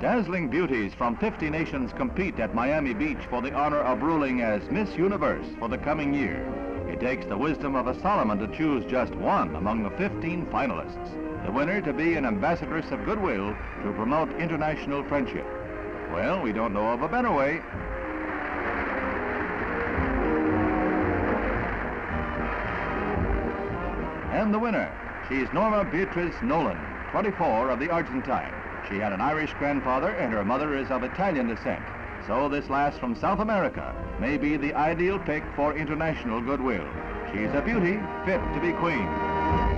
Dazzling beauties from 50 nations compete at Miami Beach for the honor of ruling as Miss Universe for the coming year. It takes the wisdom of a Solomon to choose just one among the 15 finalists. The winner to be an ambassadress of goodwill to promote international friendship. Well, we don't know of a better way. And the winner, she's Norma Beatriz Nolan, 24 of the Argentine. She had an Irish grandfather and her mother is of Italian descent. So this lass from South America may be the ideal pick for international goodwill. She's a beauty fit to be queen.